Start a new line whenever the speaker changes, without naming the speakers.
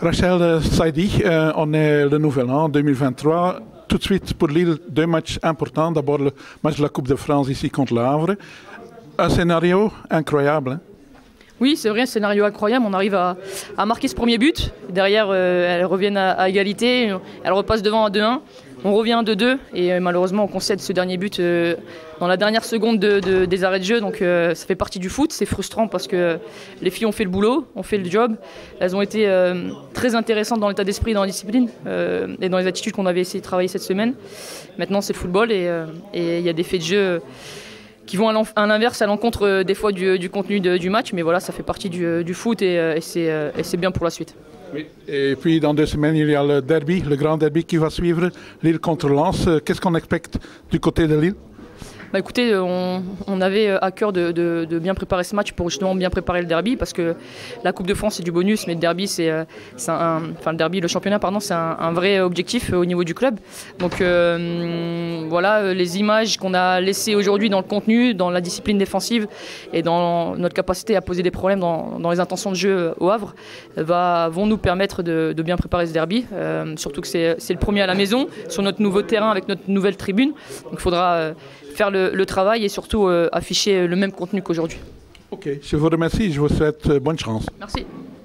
Rachel Saidi, euh, on est le nouvel an 2023. Tout de suite pour Lille, deux matchs importants. D'abord le match de la Coupe de France ici contre le Havre. Un scénario incroyable. hein.
Oui, c'est vrai, un scénario incroyable. On arrive à, à marquer ce premier but. Derrière, euh, elles reviennent à, à égalité. Elles repassent devant à 2-1. On revient à 2-2 et euh, malheureusement on concède ce dernier but euh, dans la dernière seconde de- de- des arrêts de jeu. Donc euh, ça fait partie du foot. C'est frustrant parce que les filles ont fait le boulot, ont fait le job. Elles ont été très intéressantes dans l'état d'esprit, dans la discipline et dans les attitudes qu'on avait essayé de travailler cette semaine. Maintenant c'est le football et il y a des faits de jeu qui vont à l'inverse, à l'encontre des fois du, contenu de- du match. Mais voilà, ça fait partie du, foot et c'est bien pour la suite.
Et puis dans deux semaines, il y a le derby, le grand derby qui va suivre, Lille contre Lens. Euh, Qu'est-ce qu'on expecte du côté de Lille
Bah écoutez, euh, on, avait euh, à cœur de, bien préparer ce match pour justement bien préparer le derby parce que la Coupe de France c'est du bonus, mais le derby c'est euh, enfin le derby, le championnat pardon, c'est un, vrai objectif au niveau du club. Donc euh, voilà, les images qu'on a laissées aujourd'hui dans le contenu, dans la discipline défensive et dans notre capacité à poser des problèmes dans, les intentions de jeu au Havre, vont nous permettre de, bien préparer ce derby. Surtout que c'est le premier à la maison sur notre nouveau terrain avec notre nouvelle tribune. Donc il faudra faire le, le travail et surtout euh, afficher le même contenu qu'aujourd'hui.
Ok, je vous remercie, je vous souhaite euh, bonne chance.
Merci.